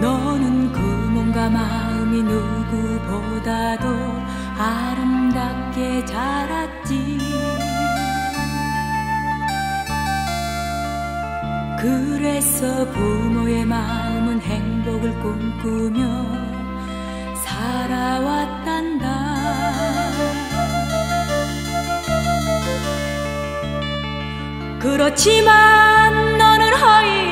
너는 그 몸과 마음이 누구보다도 아름답게 자랐지. 그래서 부모의 마음은 행복을 꿈꾸며 살아왔단다. 그렇지만 너는 허이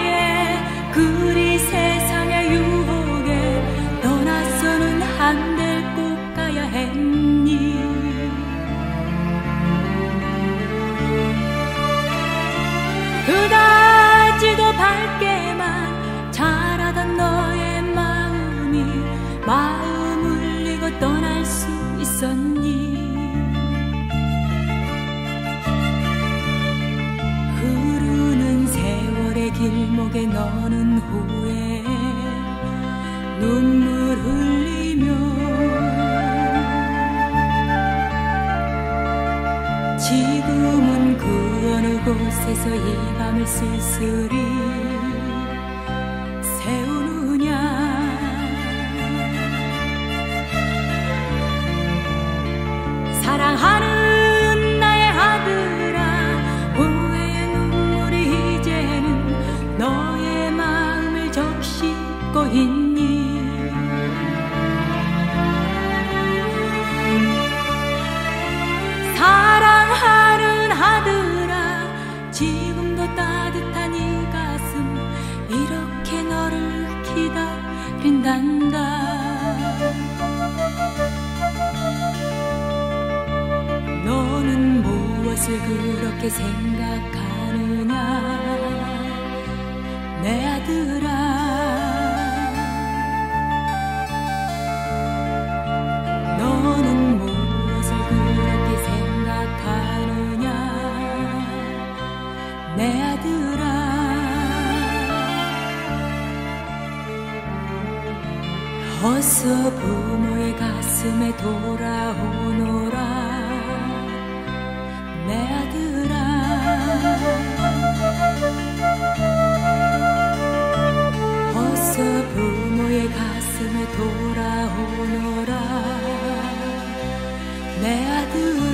길목에 너는 후에 눈물 흘리며 지금은 그 어느 곳에서 이 밤을 쓸쓸히 지금도 따뜻한 이 가슴 이렇게 너를 기다린단다. 너는 무엇을 그렇게 생각하느냐? 내 아들아 어서 부모의 가슴에 돌아오너라. 내 아들아. 어서 부모의 가슴에 돌아오너라. 내 아들아.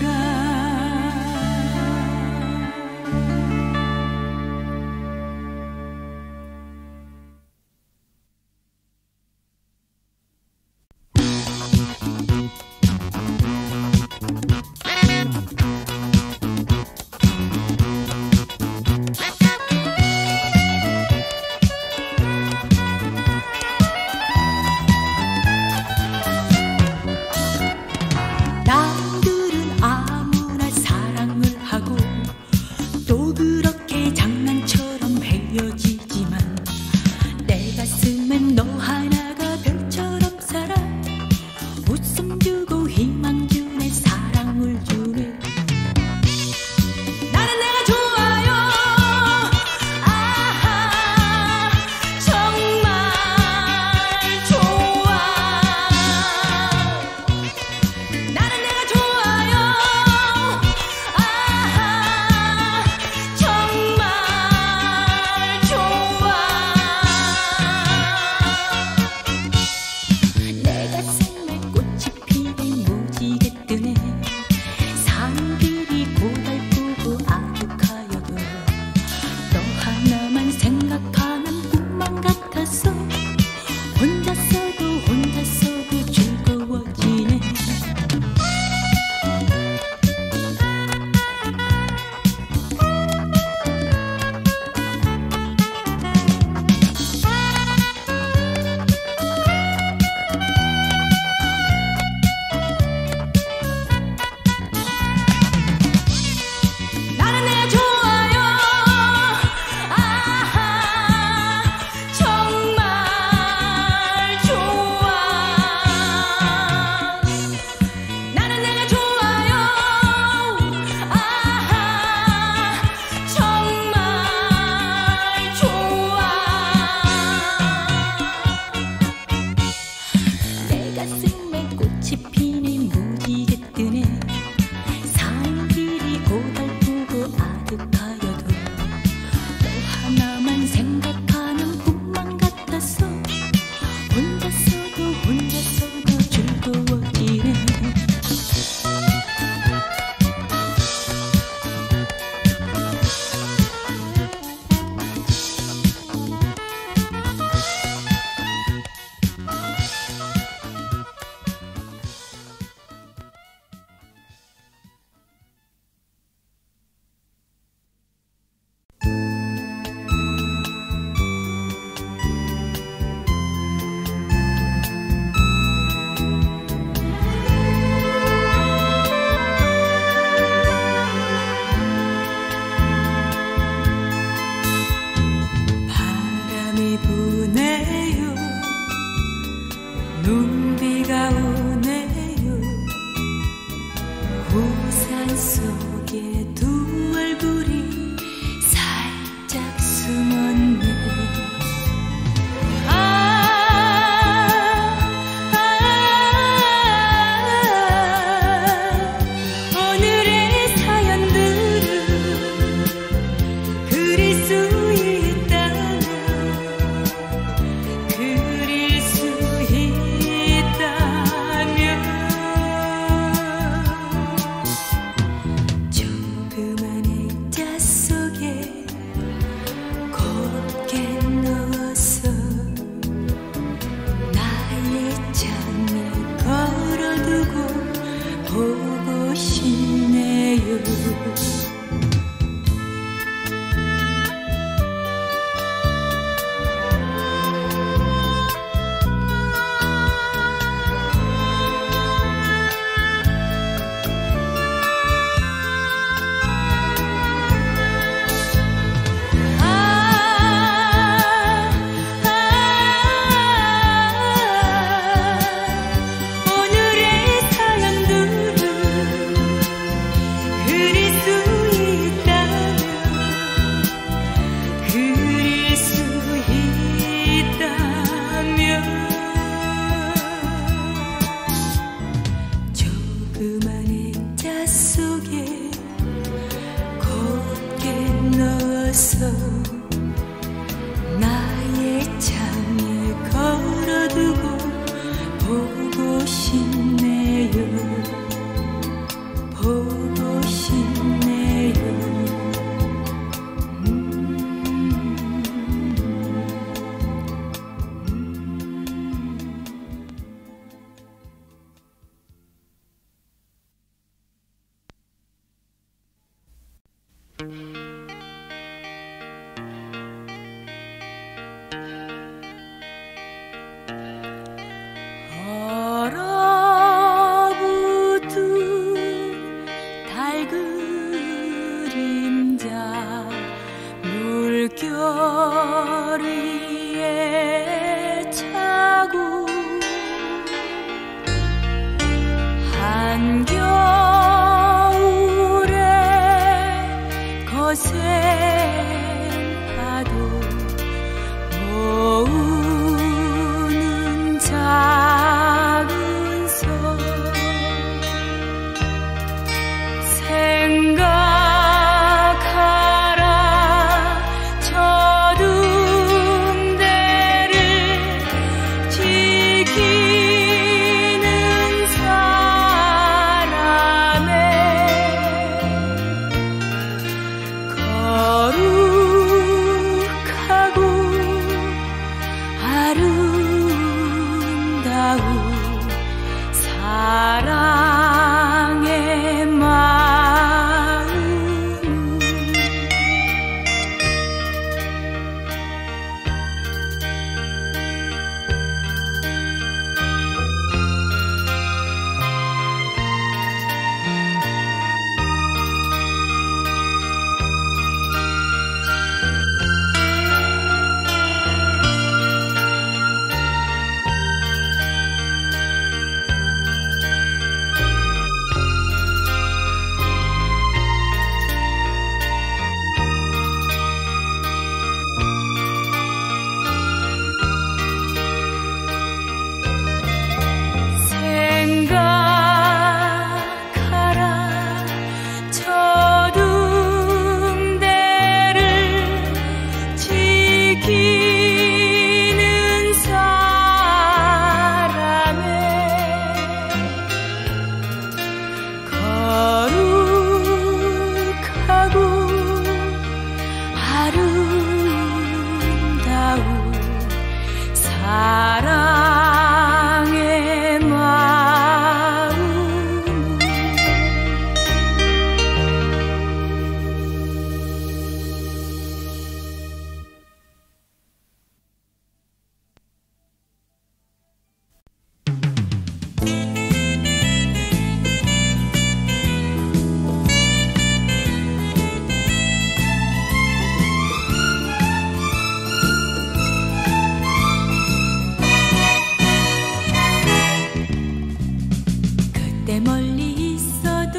그때 멀리 있어도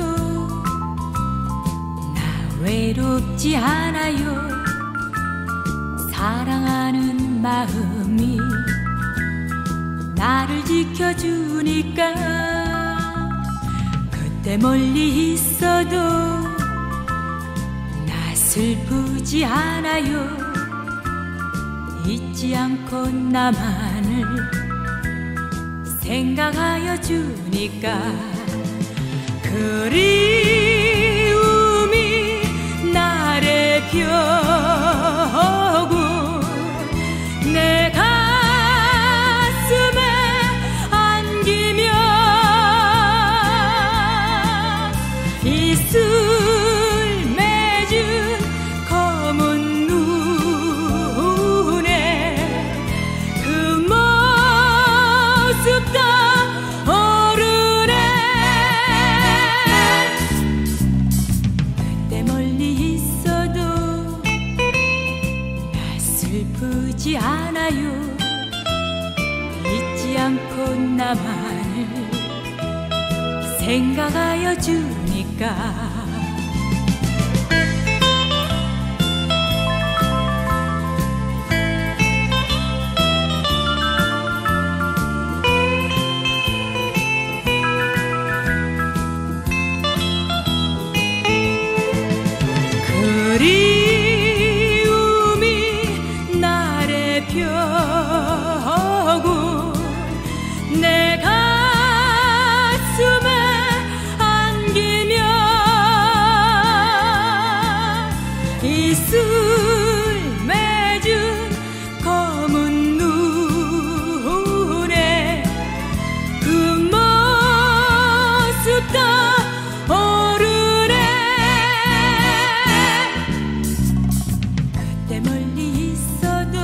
나 외롭지 않아요. 사랑하는 마음이 나를 지켜주니까 그때 멀리 있어도 나 슬프지 않아요. 잊지 않고 나만을 생각하여 주니까. 그리움이 나를 펴. 이슬 맺은 검은 눈에 그 모습 떠오르네. 그때 멀리 있어도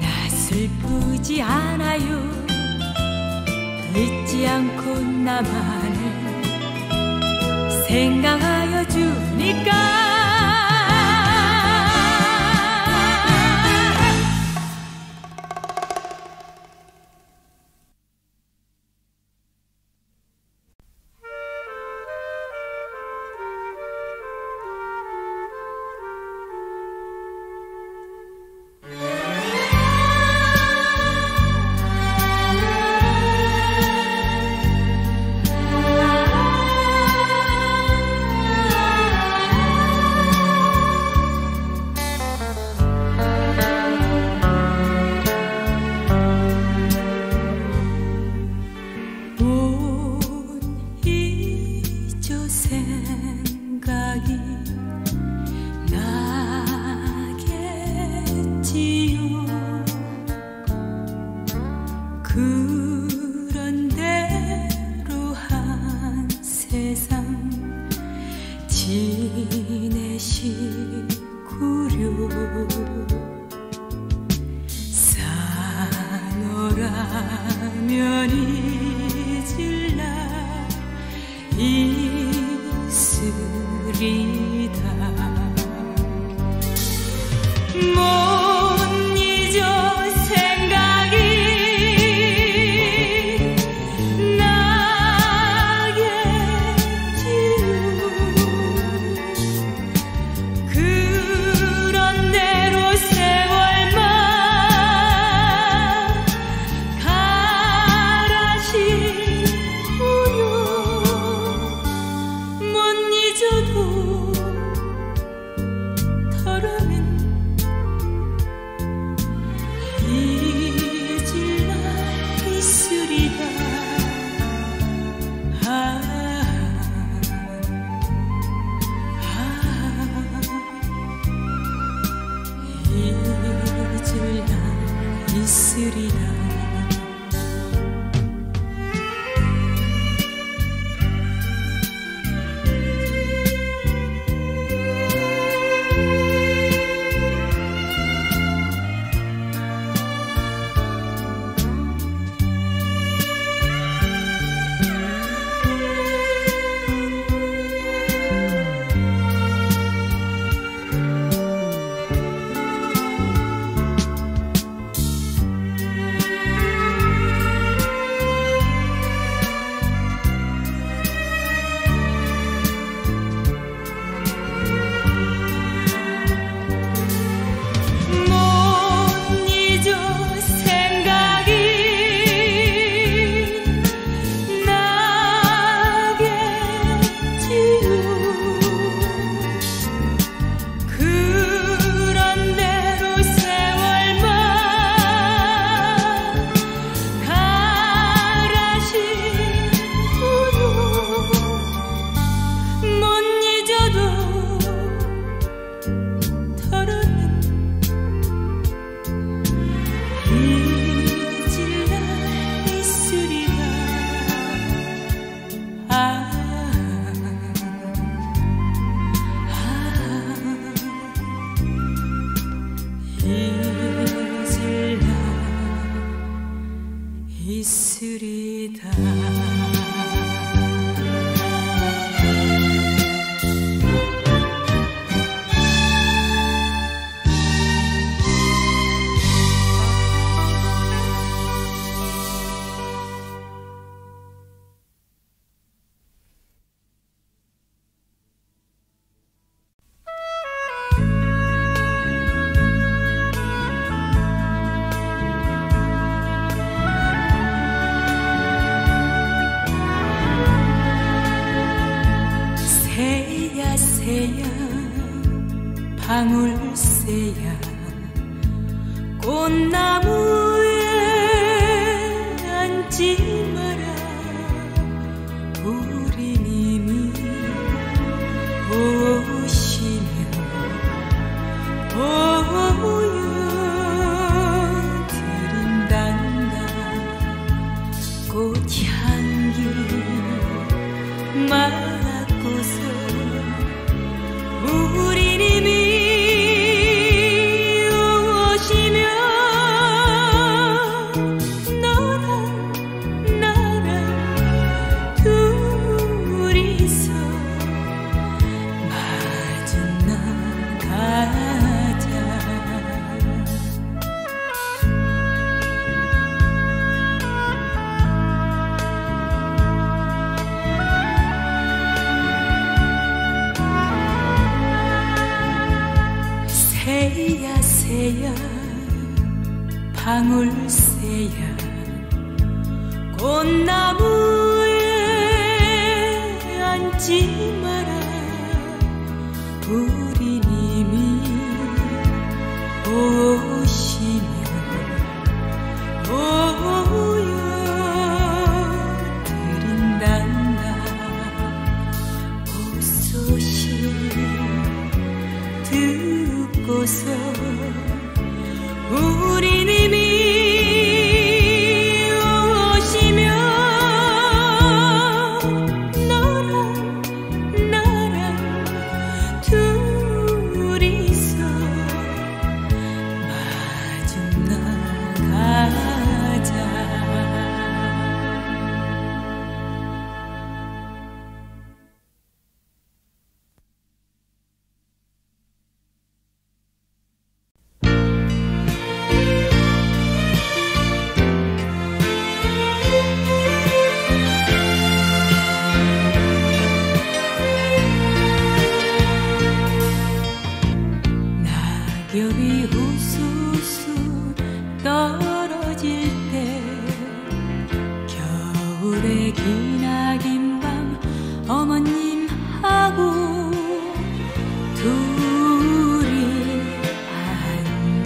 나 슬프지 않아요. 잊지 않고 나만을 생각하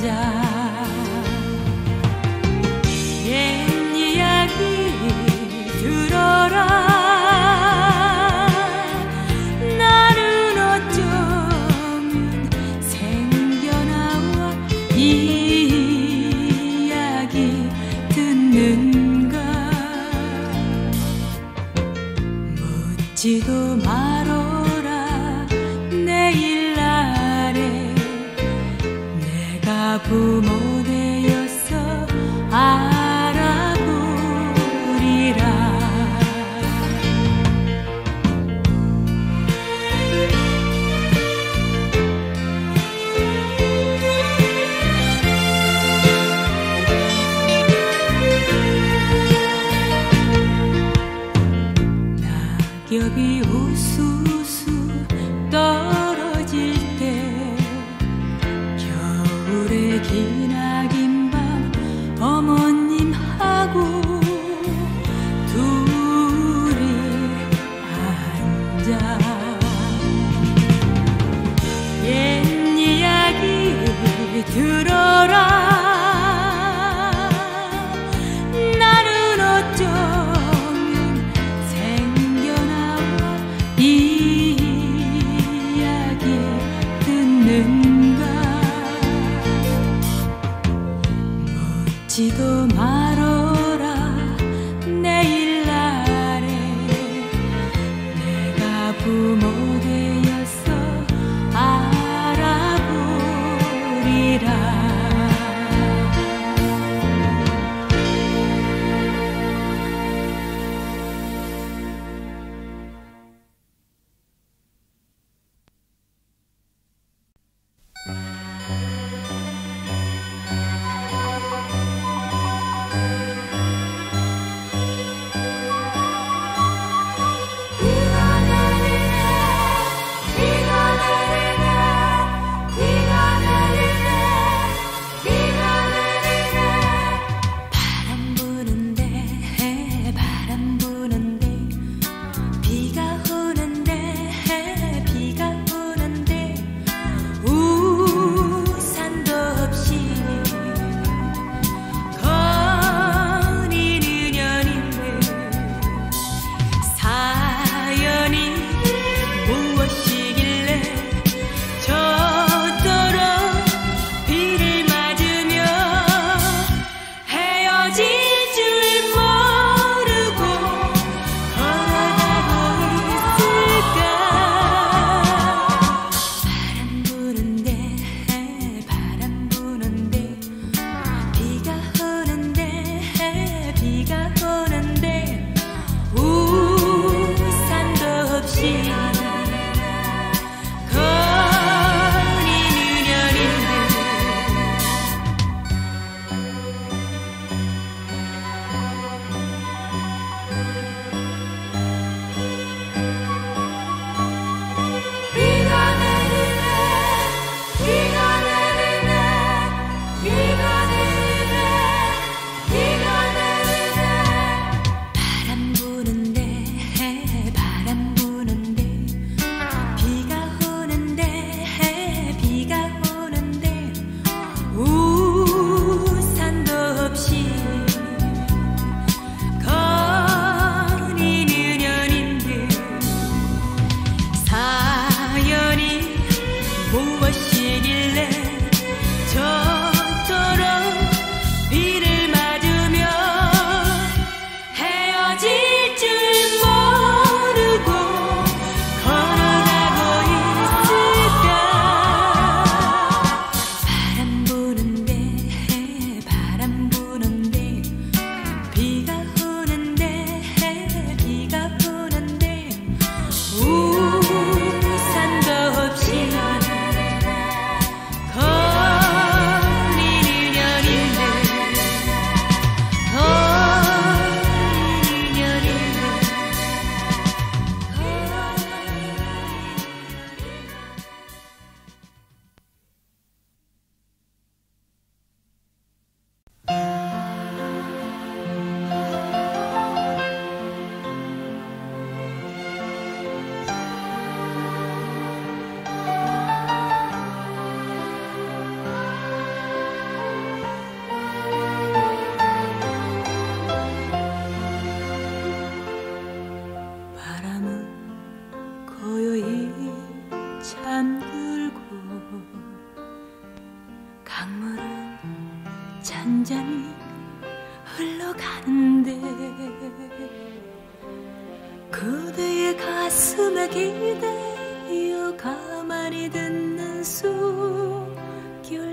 die.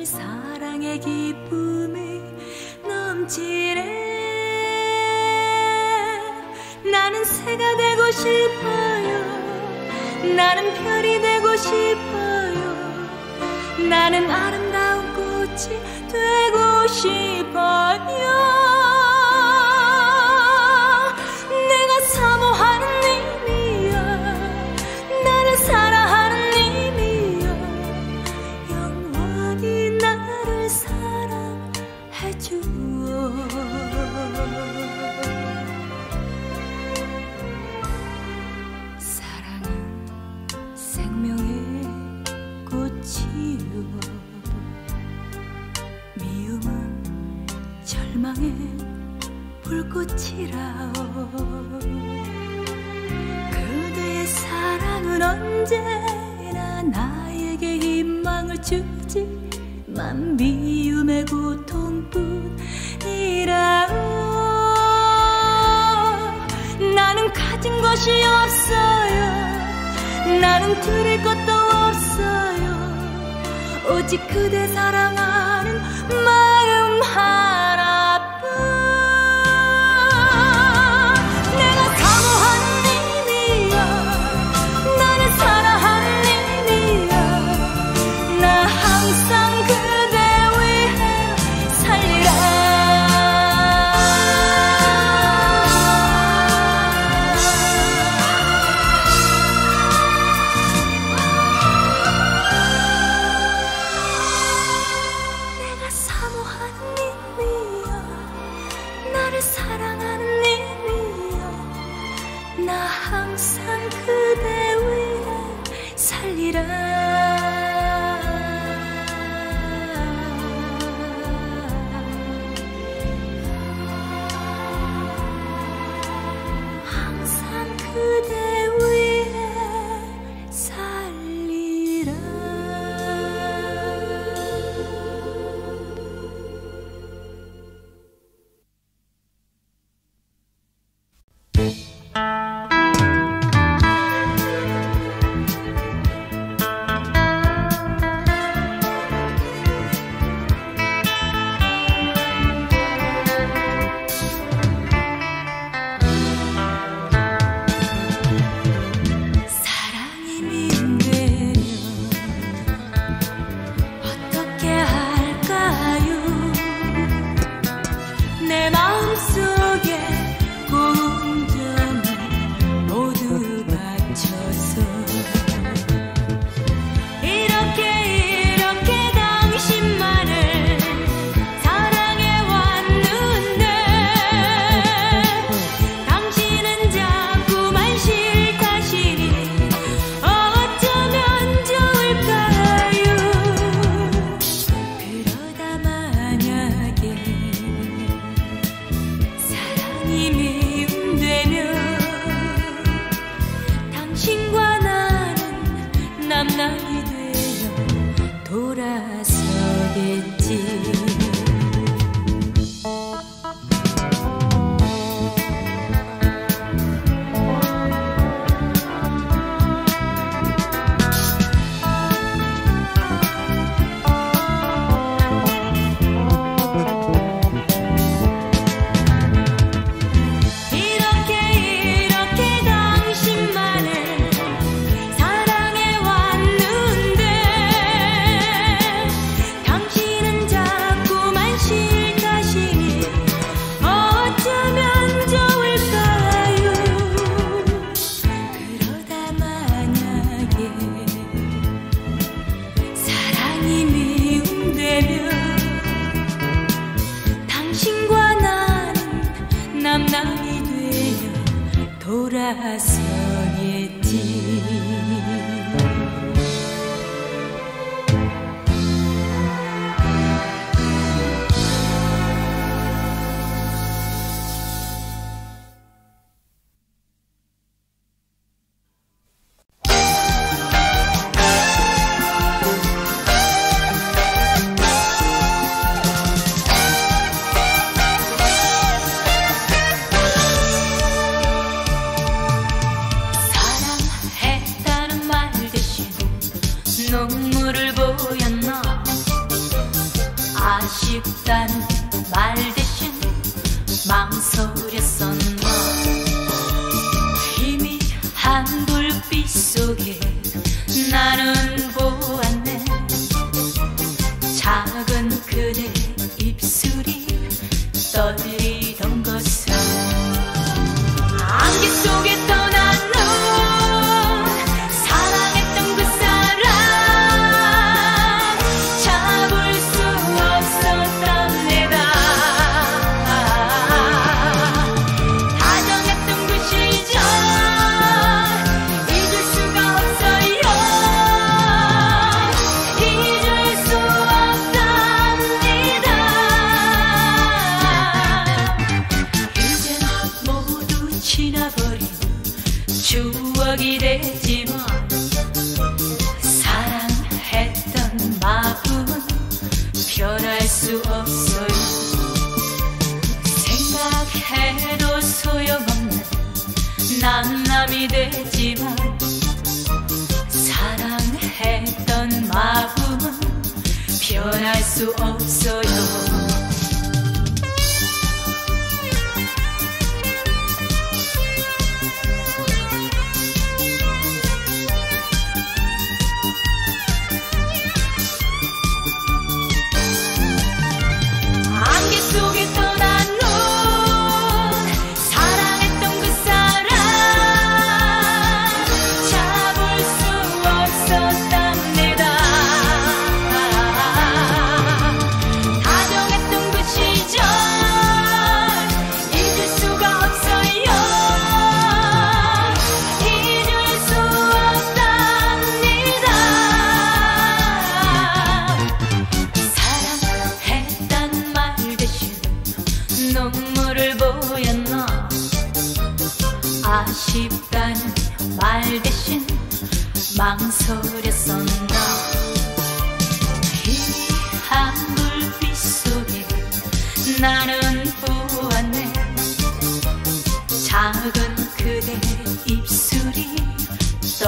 사랑의 기쁨이 넘치네. 나는 새가 되고 싶어요. 나는 별이 되고 싶어요. 나는 아름다운 꽃이 되고 싶어요 언제나 나에게 희망을 주지만 미움의 고통뿐이라오 나는 가진 것이 없어요. 나는 드릴 것도 없어요. 오직 그대 사랑하는 마 사랑하는 님이여. 나 항상 그대 위에 살리라.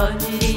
ah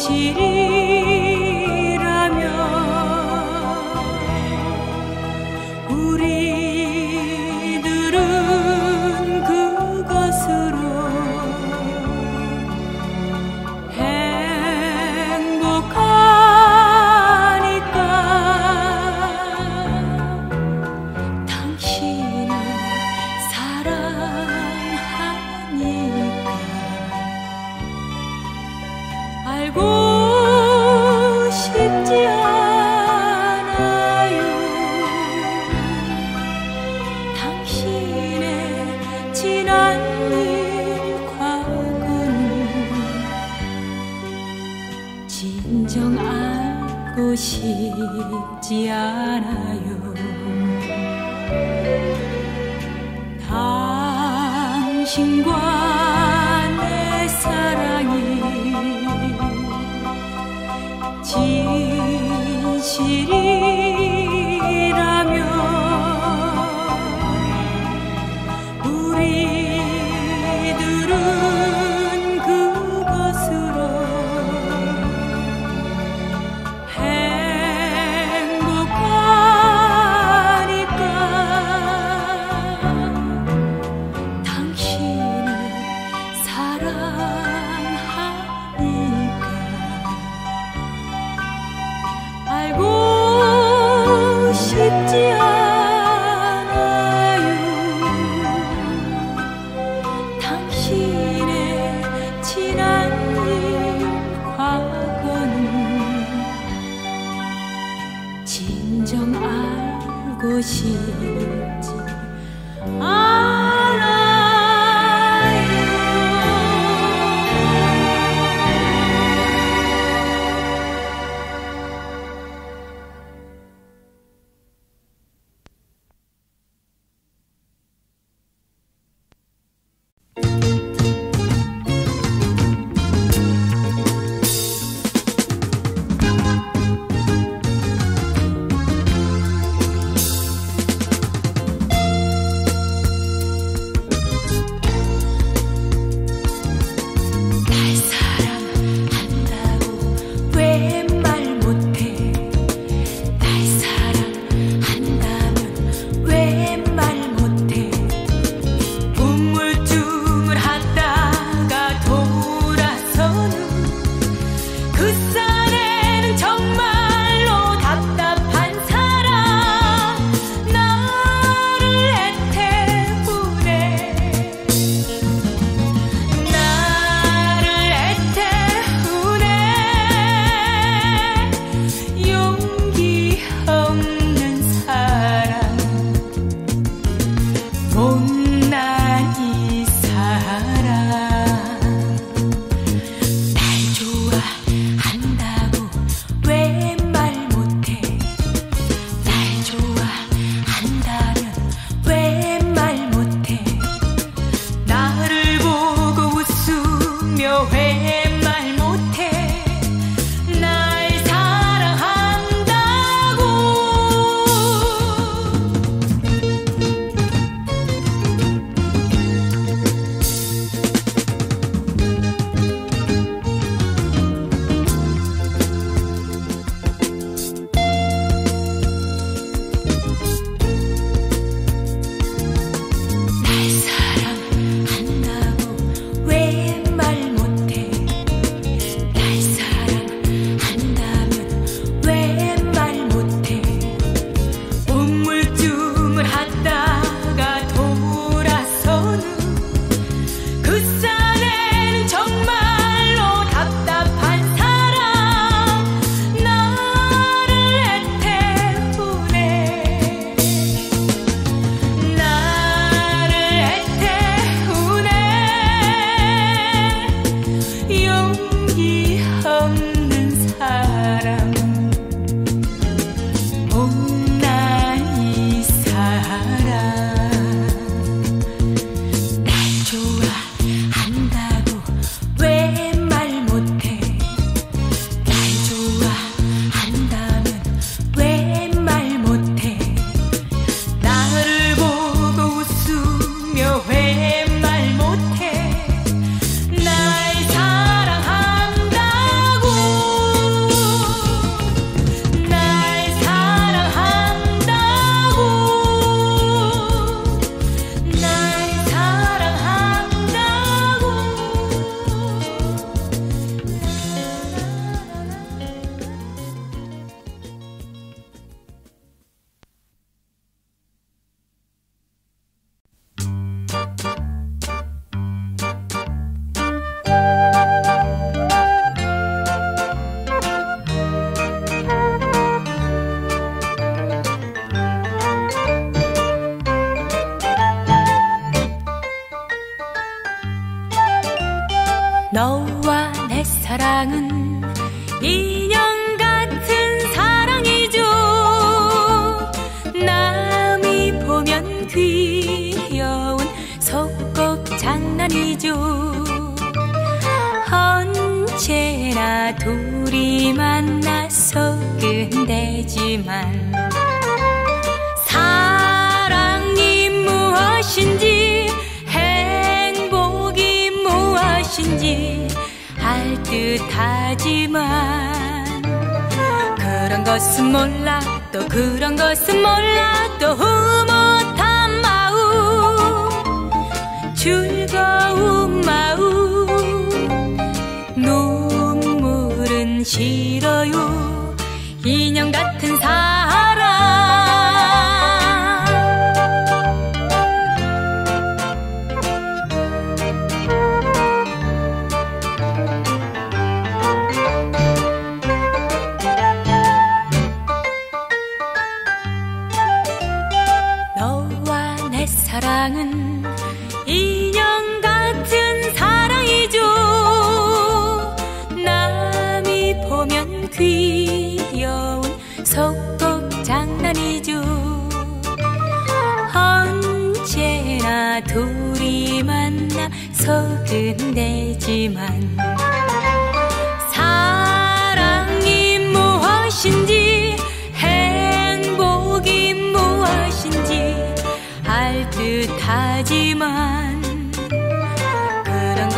진 心。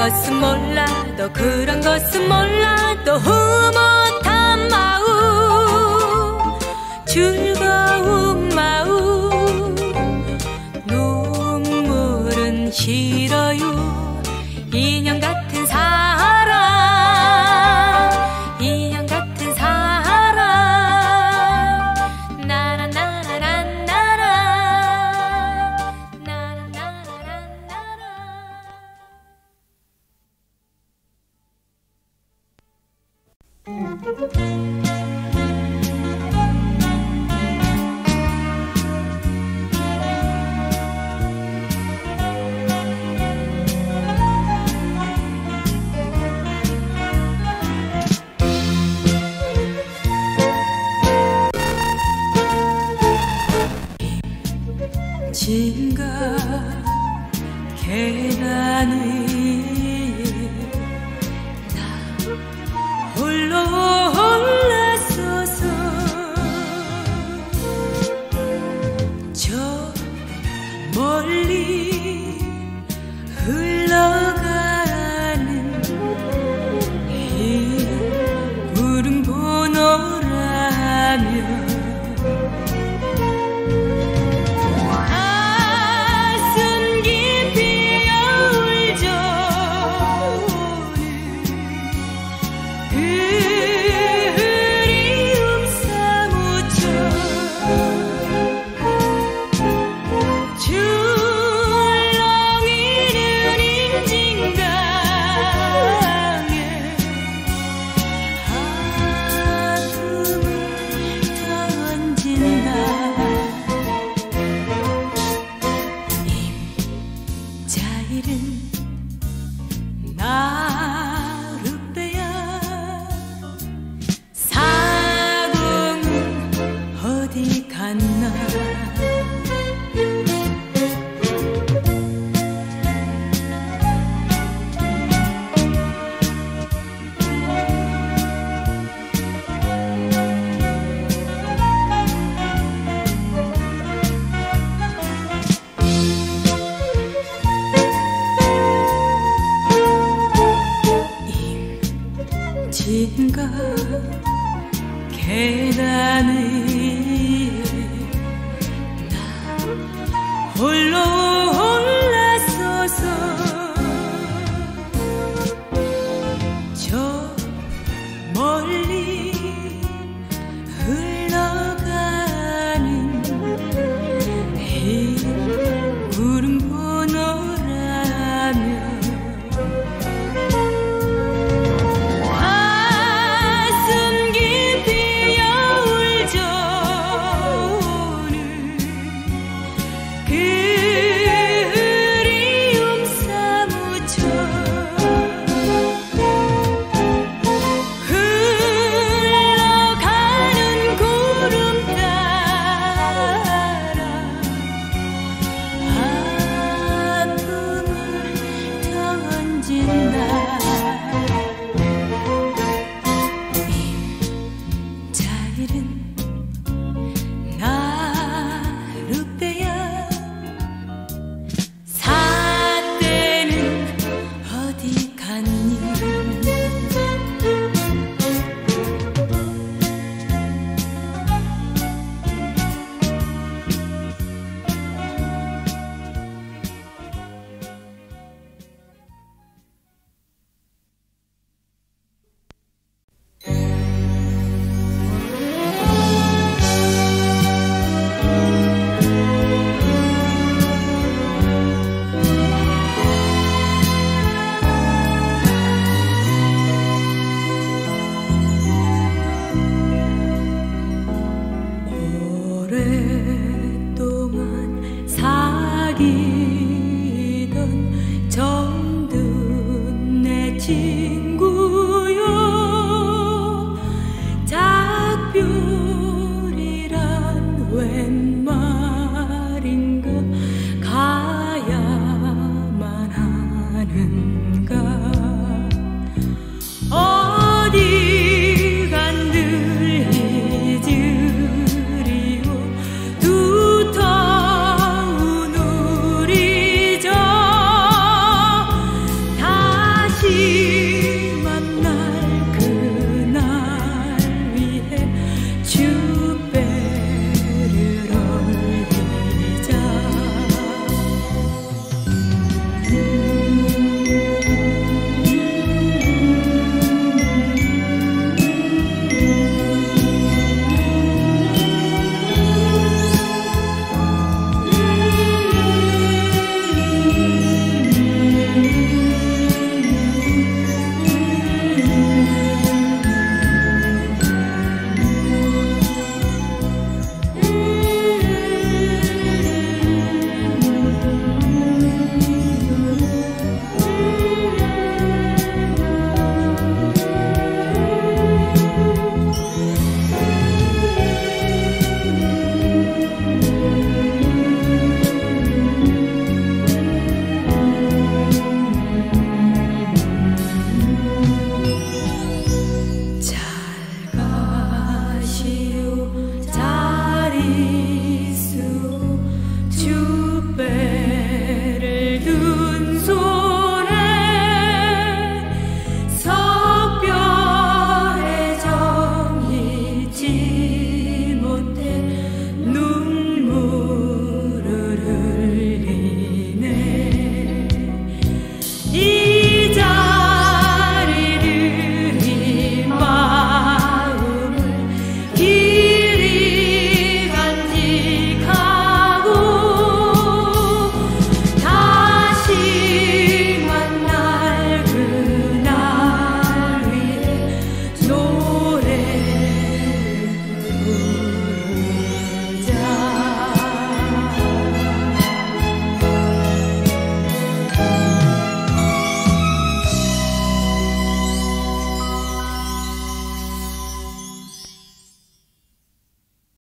것은 몰라도 그런 것은 몰라도 흐뭇한 마음 즐거운 마음. 눈물은 싫어요. 인형 같은